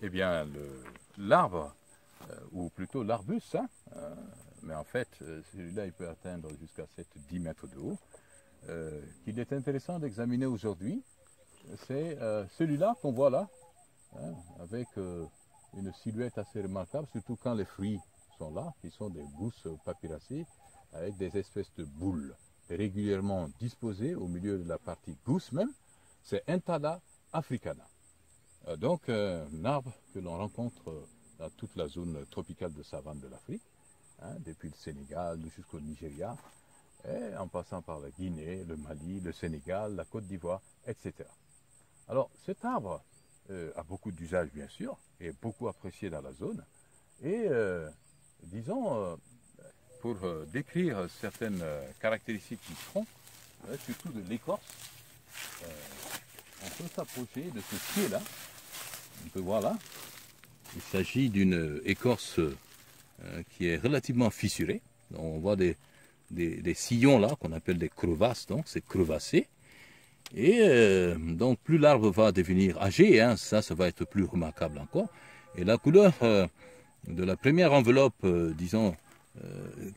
Eh bien, l'arbre, euh, ou plutôt l'arbuste, hein, euh, mais en fait, euh, celui-là, il peut atteindre jusqu'à 7-10 mètres de haut, qu'il est intéressant d'examiner aujourd'hui, c'est celui-là qu'on voit là, hein, avec une silhouette assez remarquable, surtout quand les fruits sont là, qui sont des gousses papyracées, avec des espèces de boules régulièrement disposées au milieu de la partie gousse même, c'est Entada africana. Euh, donc euh, un arbre que l'on rencontre euh, dans toute la zone tropicale de savane de l'Afrique, hein, depuis le Sénégal jusqu'au Nigeria, en passant par la Guinée, le Mali, le Sénégal, la Côte d'Ivoire, etc. Alors cet arbre a beaucoup d'usages bien sûr, et beaucoup apprécié dans la zone, et disons, pour décrire certaines caractéristiques du tronc, surtout de l'écorce, on peut s'approcher de ce pied-là, on peut voir là. Il s'agit d'une écorce euh, qui est relativement fissurée. On voit des, sillons là qu'on appelle des crevasses, donc c'est crevassé. Et euh, donc plus l'arbre va devenir âgé, hein, ça, ça va être plus remarquable encore. Et la couleur euh, de la première enveloppe, disons,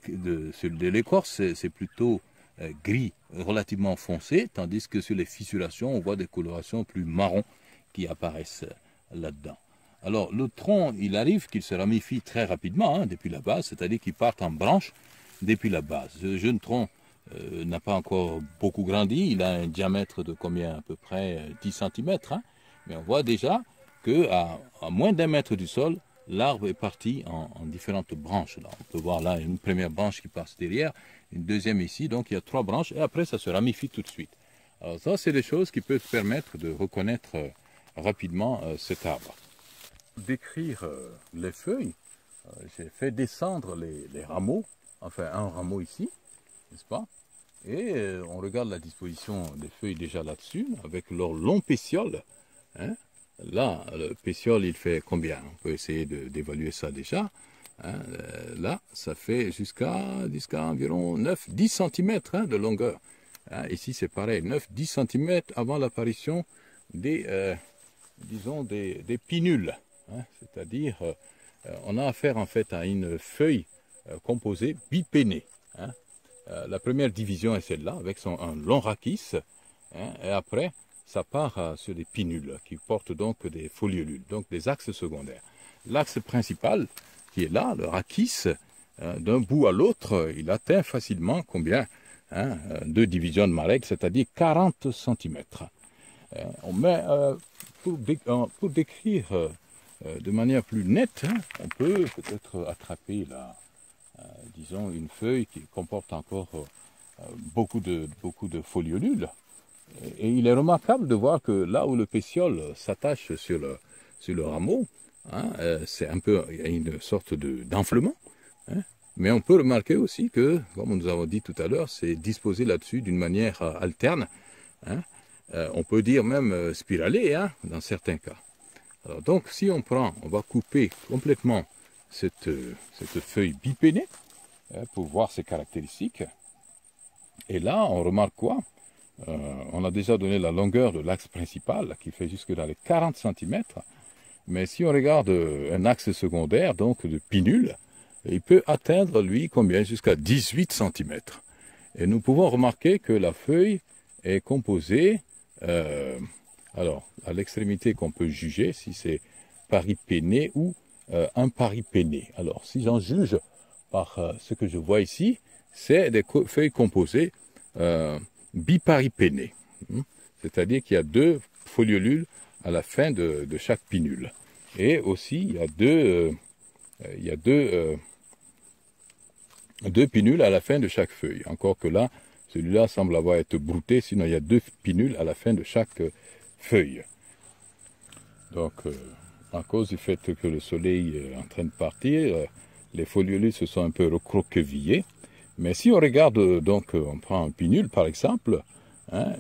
de, de l'écorce, c'est plutôt gris, relativement foncé, tandis que sur les fissurations, on voit des colorations plus marron qui apparaissent là-dedans. Alors le tronc, il arrive qu'il se ramifie très rapidement hein, depuis la base, c'est-à-dire qu'il part en branche depuis la base. Ce jeune tronc euh, n'a pas encore beaucoup grandi, il a un diamètre de combien à peu près 10 euh, cm, hein. mais on voit déjà qu'à à moins d'un mètre du sol, l'arbre est parti en, différentes branches. On peut voir là une première branche qui passe derrière, une deuxième ici, donc il y a trois branches, et après ça se ramifie tout de suite. Alors ça, c'est des choses qui peuvent permettre de reconnaître euh, rapidement euh, cet arbre. Décrire euh, les feuilles, euh, j'ai fait descendre les, rameaux, enfin un rameau ici, n'est-ce pas? Et on regarde la disposition des feuilles déjà là-dessus, avec leur long pétiole. Hein là, le pétiole, il fait combien? On peut essayer d'évaluer ça déjà. Hein là, ça fait jusqu'à jusqu'à environ 9-10 cm hein, de longueur. Hein, ici, c'est pareil, 9-10 cm avant l'apparition des, disons, des, pinules. Hein. C'est-à-dire, euh, on a affaire en fait à une feuille euh, composée bipénée. Hein. Euh, la première division est celle-là, avec son, long rachis, hein, et après, ça part sur des pinules, qui portent donc des foliolules, donc des axes secondaires. L'axe principal, qui est là, le rachis, d'un bout à l'autre, il atteint facilement combien Deux divisions de ma règle, c'est-à-dire 40 cm. on met pour, décrire euh, euh, de manière plus nette, hein, on peut peut-être attraper la, euh, disons, une feuille qui comporte encore beaucoup de, beaucoup de foliolules. Et, il est remarquable de voir que là où le pétiole s'attache sur le, sur le rameau, hein, c'est un peu, une sorte d'enflement. Hein. mais on peut remarquer aussi que, comme nous avons dit tout à l'heure, c'est disposé là-dessus d'une manière alterne. Euh, on peut dire même euh, spiralé, hein, dans certains cas. donc si on prend, on va couper complètement cette, euh, feuille bipénée hein, pour voir ses caractéristiques. Et là, on remarque quoi? On a déjà donné la longueur de l'axe principal qui fait jusque dans les 40 cm. Mais si on regarde un axe secondaire, donc de pinule, il peut atteindre, lui, combien? Jusqu'à 18 cm. Et nous pouvons remarquer que la feuille est composée euh, alors, à l'extrémité qu'on peut juger si c'est paripéné ou euh. Alors, si j'en juge par euh, ce que je vois ici, c'est des feuilles composées euh. Hmm? C'est-à-dire qu'il y a deux foliolules à la fin de, chaque pinule. Et aussi, il y a deux, a deux, deux pinules à la fin de chaque feuille. Encore que là, celui-là semble avoir été brouté, sinon il y a deux pinules à la fin de chaque feuille. Donc, euh, à cause du fait que le soleil est en train de partir, euh, les foliolules se sont un peu recroquevillées. Mais si on regarde, euh, donc, on prend un pinule par exemple, hein,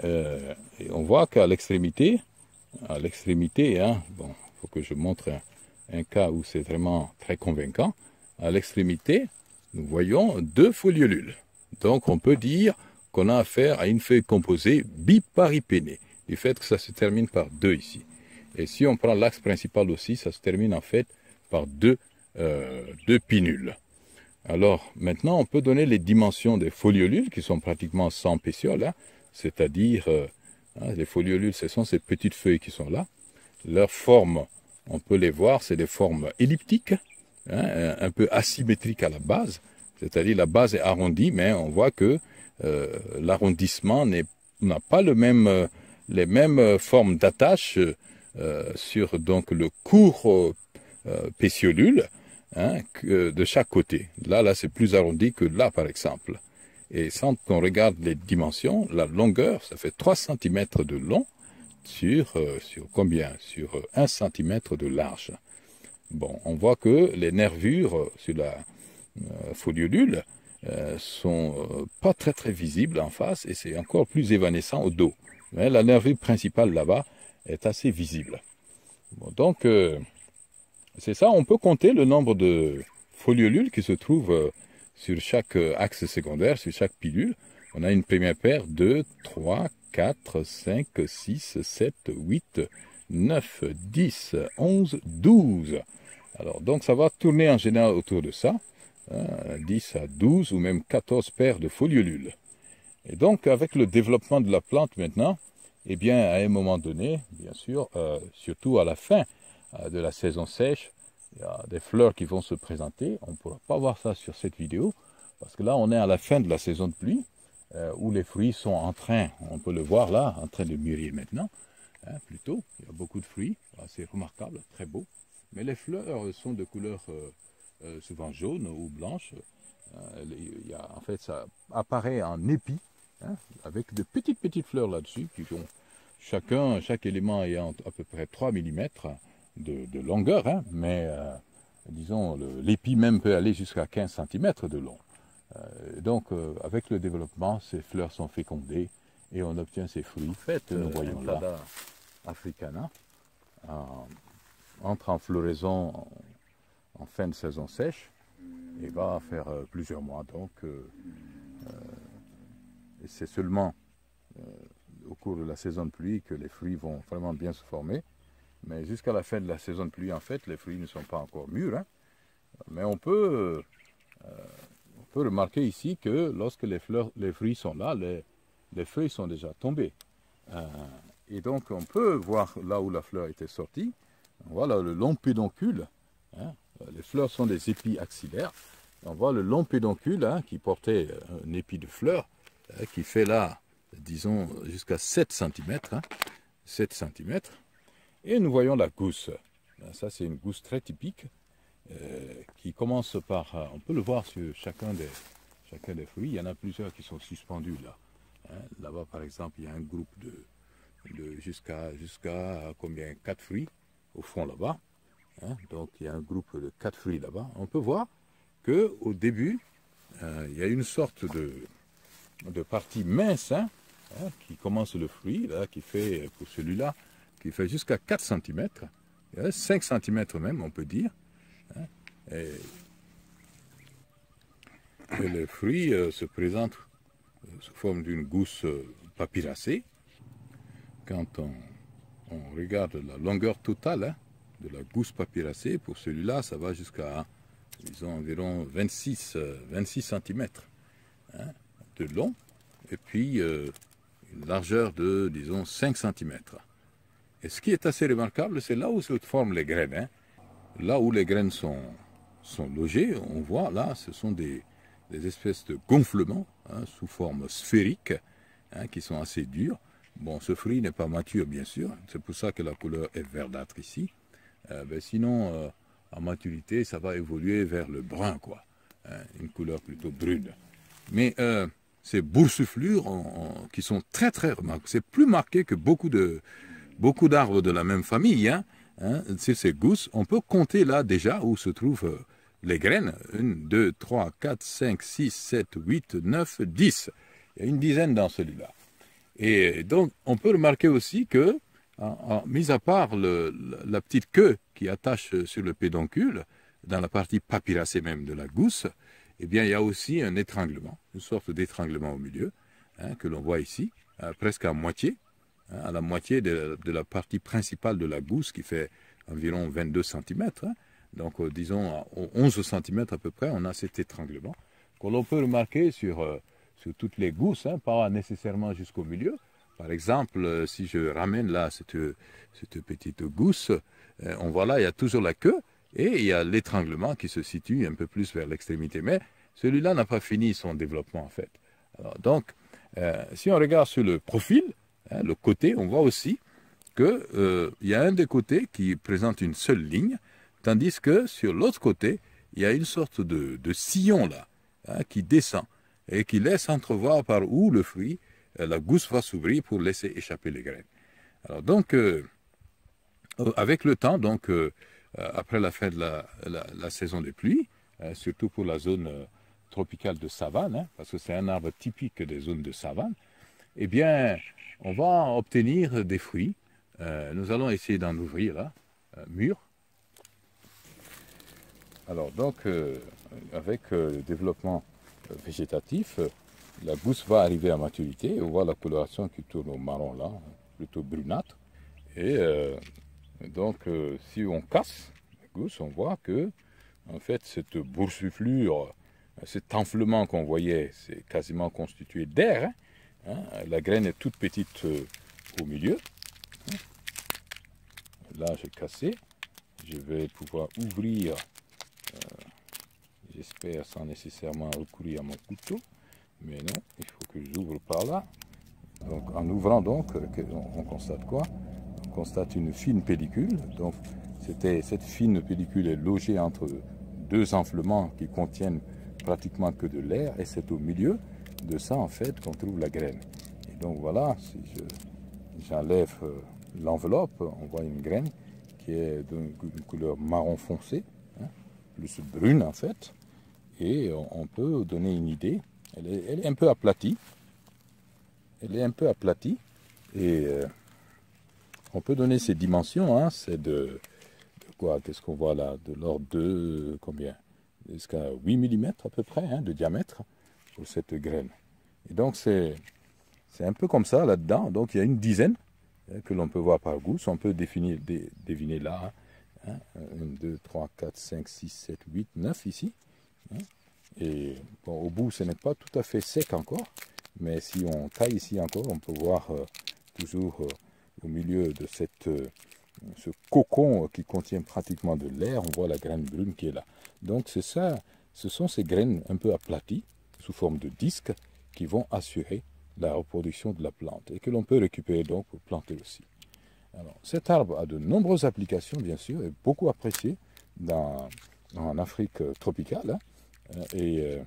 et on voit qu'à l'extrémité, à l'extrémité, hein, bon, il faut que je montre un cas où c'est vraiment très convaincant. À l'extrémité, nous voyons deux foliolules. Donc on peut dire qu'on a affaire à une feuille composée biparipénée, du fait que ça se termine par deux ici. Et si on prend l'axe principal aussi, ça se termine en fait par deux, euh, deux pinules. Alors maintenant, on peut donner les dimensions des foliolules qui sont pratiquement sans pétiole, hein, c'est-à-dire euh, hein, les foliolules, ce sont ces petites feuilles qui sont là. Leur forme, on peut les voir, c'est des formes elliptiques, hein, un peu asymétriques à la base, c'est-à-dire la base est arrondie, mais on voit que euh, l'arrondissement n'a pas euh, les mêmes formes d'attache sur donc le court pétiolule hein, de chaque côté. Là, là, c'est plus arrondi que là, par exemple. Et quand on regarde les dimensions, la longueur, ça fait 3 cm de long sur, euh, sur combien? Sur 1 cm de large. Bon, on voit que les nervures euh, sur la euh, foliolule euh, sont pas très très visibles en face et c'est encore plus évanescent au dos. Mais la nervure principale là-bas est assez visible. Donc, c'est ça, on peut compter le nombre de foliolules qui se trouvent euh, sur chaque euh, axe secondaire, sur chaque pilule. On a une première paire, 2, 3, 4, 5, 6, 7, 8, 9, 10, 11, 12. Alors, donc ça va tourner en général autour de ça, 10 hein, à 12 ou même 14 paires de foliolules. Et donc, avec le développement de la plante maintenant, eh bien, à un moment donné, bien sûr, euh, surtout à la fin, euh, de la saison sèche. Il y a des fleurs qui vont se présenter. On ne pourra pas voir ça sur cette vidéo parce que là, on est à la fin de la saison de pluie euh, où les fruits sont en train, on peut le voir là, en train de mûrir maintenant. Hein, plutôt, il y a beaucoup de fruits, c'est remarquable, très beau. Mais les fleurs sont de couleur euh, souvent jaune ou blanche. il y a, en fait, ça apparaît en épi, hein, avec de petites petites fleurs là-dessus qui ont chacun, chaque élément ayant à peu près 3 mm de, longueur, hein, mais euh, disons, l'épi même peut aller jusqu'à 15 cm de long. Euh, donc, euh, avec le développement, ces fleurs sont fécondées et on obtient ces fruits. Faites, nous voyons là, africana, entre en floraison en, fin de saison sèche et va faire plusieurs mois. Donc, c'est seulement au cours de la saison de pluie que les fruits vont vraiment bien se former. Mais jusqu'à la fin de la saison de pluie, en fait, les fruits ne sont pas encore mûrs. Hein. Mais on peut, euh, on peut remarquer ici que lorsque les, fleurs, les fruits sont là, les, les feuilles sont déjà tombées. Euh, et donc, on peut voir là où la fleur était sortie. Voilà le long pédoncule. Hein. Les fleurs sont des épis axillaires. On voit le long pédoncule hein, qui portait un épi de fleurs, qui fait là, disons, jusqu'à 7 cm. 7 cm. Et nous voyons la gousse. Ben, ça, c'est une gousse très typique euh, qui commence par, euh, on peut le voir sur chacun des, fruits, il y en a plusieurs qui sont suspendus là. Hein. Là-bas, par exemple, il y a un groupe de, jusqu'à jusqu'à combien? Quatre fruits au fond là-bas. Hein. Donc, il y a un groupe de quatre fruits là-bas. On peut voir que au début, euh, il y a une sorte de, de partie mince hein, qui commence le fruit, là, qui fait pour celui-là qui fait jusqu'à 4 cm, 5 cm même, on peut dire. Hein. Et, le fruit euh, se présente euh, sous forme d'une gousse papyracée. Quand on, regarde la longueur totale hein, de la gousse papyracée, pour celui-là, ça va jusqu'à, disons, environ 26, 26 cm de long, et puis une largeur de, disons, 5 cm. Et ce qui est assez remarquable, c'est là où se forment les graines. Hein. Là où les graines sont, sont logées, on voit là, ce sont des, espèces de gonflements hein, sous forme sphérique hein, qui sont assez durs. Bon, ce fruit n'est pas mature, bien sûr. C'est pour ça que la couleur est verdâtre ici. Euh, ben, sinon, euh, en maturité, ça va évoluer vers le brun, quoi. une couleur plutôt brune. Mais euh, ces boursouflures qui sont très, très remarquables. C'est plus marqué que beaucoup de, beaucoup d'arbres de la même famille, hein, hein, ces gousses, on peut compter là déjà où se trouvent euh, les graines. 1, 2, 3, 4, 5, 6, 7, 8, 9, 10. Il y a une dizaine dans celui-là. Et donc, on peut remarquer aussi que, mis à part la petite queue qui attache sur le pédoncule, dans la partie papyracée même de la gousse, eh bien, il y a aussi un étranglement, une sorte d'étranglement au milieu, hein, que l'on voit ici, euh, presque à moitié, hein, à la moitié de, la partie principale de la gousse qui fait environ 22 cm. Hein. Donc, euh, disons, à 11 cm à peu près, on a cet étranglement que l'on peut remarquer sur, euh, sur toutes les gousses, pas nécessairement jusqu'au milieu. Par exemple, euh, si je ramène là cette, petite gousse, on voit là, il y a toujours la queue et il y a l'étranglement qui se situe un peu plus vers l'extrémité. Mais celui-là n'a pas fini son développement en fait. donc, si on regarde sur le profil, hein, le côté, on voit aussi qu'il y a un des côtés qui présente une seule ligne Tandis que sur l'autre côté, il y a une sorte de, sillon là, hein, qui descend et qui laisse entrevoir par où le fruit, euh, la gousse va s'ouvrir pour laisser échapper les graines. Alors donc, euh, euh, avec le temps, donc après la fin de la, saison des pluies, surtout pour la zone tropicale de savane, hein, parce que c'est un arbre typique des zones de savane, eh bien, on va obtenir des fruits. nous allons essayer d'en ouvrir là, mûrs, alors donc, euh, avec euh, le développement euh, végétatif, la gousse va arriver à maturité. On voit la coloration qui tourne au marron là, plutôt brunâtre. Et donc, si on casse la gousse, on voit que, en fait, cette boursouflure, cet enflement qu'on voyait, c'est quasiment constitué d'air. Hein. Hein. La graine est toute petite au milieu. Là, j'ai cassé. Je vais pouvoir ouvrir euh, j'espère sans nécessairement recourir à mon couteau. Mais non, il faut que j'ouvre par là. Donc en ouvrant donc, euh, on, constate quoi? On constate une fine pellicule. Donc cette fine pellicule est logée entre deux enflements qui contiennent pratiquement que de l'air et c'est au milieu de ça en fait qu'on trouve la graine. Et donc voilà, si j'enlève euh, l'enveloppe, on voit une graine qui est d'une couleur marron foncé plus brune en fait, et on peut donner une idée. Elle est, un peu aplatie. Elle est un peu aplatie, et euh, on peut donner ses dimensions. Hein. C'est de, quoi? Qu'est-ce qu'on voit là? De l'ordre de combien? Jusqu'à 8 mm à peu près hein, de diamètre pour cette graine. Et donc c'est un peu comme ça là-dedans. Donc il y a une dizaine hein, que l'on peut voir par goût. On peut définir, deviner là 1, 2, 3, 4, 5, 6, 7, 8, 9 ici. Et au bout, ce n'est pas tout à fait sec encore, mais si on taille ici encore, on peut voir euh, toujours euh, au milieu de cette, euh, ce cocon qui contient pratiquement de l'air, on voit la graine brune qui est là. Donc c'est ça, ce sont ces graines un peu aplaties, sous forme de disques, qui vont assurer la reproduction de la plante et que l'on peut récupérer donc pour planter aussi. Alors, cet arbre a de nombreuses applications, bien sûr, et beaucoup apprécié dans, en Afrique tropicale. Hein. Euh, et euh,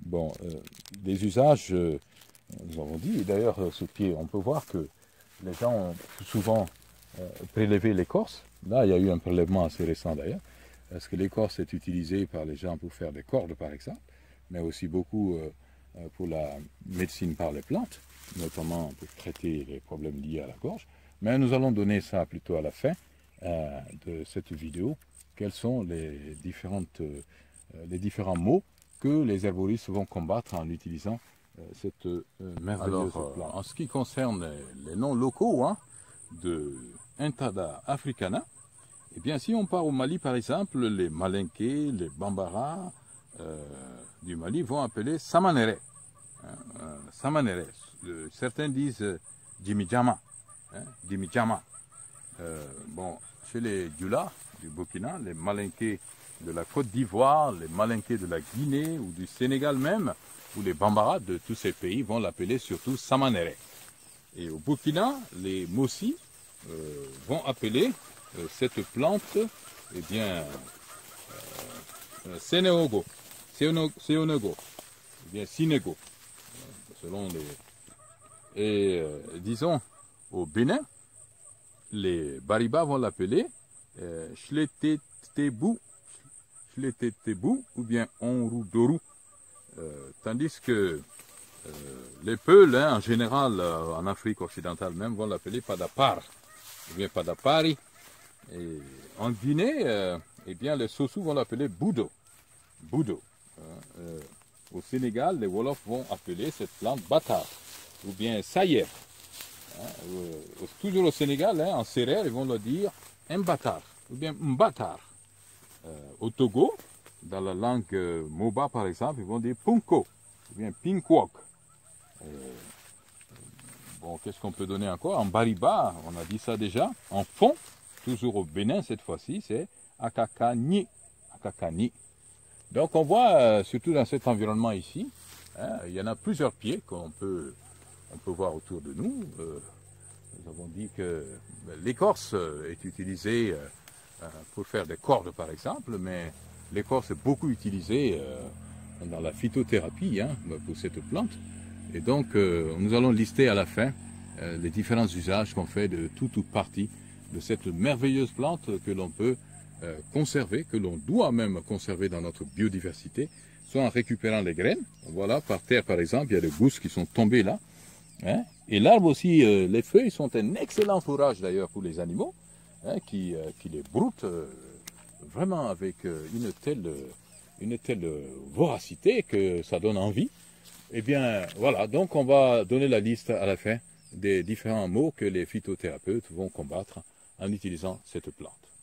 bon, euh, des usages, nous avons dit, et d'ailleurs, ce pied, on peut voir que les gens ont souvent prélevé l'écorce. Là, il y a eu un prélèvement assez récent d'ailleurs, parce que l'écorce est utilisée par les gens pour faire des cordes, par exemple, mais aussi beaucoup pour la médecine par les plantes, notamment pour traiter les problèmes liés à la gorge. Mais nous allons donner ça plutôt à la fin euh, de cette vidéo. Quels sont les, différentes, euh, les différents mots que les herboristes vont combattre en utilisant euh, cette merveilleuse plante. En ce qui concerne les, noms locaux hein, de Intada africana, eh bien, si on part au Mali, par exemple, les Malinké, les Bambara du Mali vont appeler Samanere. Hein, Samanere. certains disent Jimijama. Hein, euh, bon, chez les Dula du Burkina, les Malinqués de la Côte d'Ivoire, les Malinqués de la Guinée ou du Sénégal même, ou les Bambara de tous ces pays vont l'appeler surtout Samanere. Et au Burkina, les Mossi euh, vont appeler euh, cette plante, eh bien, Sénéogo, Séonego, eh bien Sinego, selon les... Et disons, au Bénin, les Bariba vont l'appeler euh, Shletetebu, ou bien Onrudoru. Euh, tandis que euh, les Peuls, hein, en général, euh, en Afrique occidentale même, vont l'appeler Padapar, ou bien Padapari. En Guinée, eh bien, les Sossous vont l'appeler Boudo. Boudo. au Sénégal, les Wolofs vont appeler cette plante Bata, ou bien Sayer. Hein, euh, toujours au Sénégal, hein, en sérère, ils vont le dire mbatar ou bien mbatar. Euh, au Togo, dans la langue euh, Moba par exemple, ils vont dire punko ou bien pinkwok. bon, qu'est-ce qu'on peut donner encore? En bariba, on a dit ça déjà. En fond, toujours au Bénin cette fois-ci, c'est akakani. akakani. Donc on voit, surtout dans cet environnement ici, hein, il y en a plusieurs pieds qu'on peut on peut voir autour de nous. Euh, nous avons dit que ben, l'écorce est utilisée euh, pour faire des cordes par exemple, mais l'écorce est beaucoup utilisée euh, dans la phytothérapie hein, pour cette plante. Et donc nous allons lister à la fin les différents usages qu'on fait de toute ou partie de cette merveilleuse plante que l'on peut conserver, que l'on doit même conserver dans notre biodiversité, soit en récupérant les graines. Voilà, par terre par exemple, il y a des gousses qui sont tombées là. Hein. Et l'arbre aussi, euh, les feuilles sont un excellent fourrage d'ailleurs pour les animaux, hein, qui, euh, qui, les broutent euh, vraiment avec une telle, une telle voracité que ça donne envie. Eh bien voilà, donc on va donner la liste à la fin des différents mots que les phytothérapeutes vont combattre en utilisant cette plante.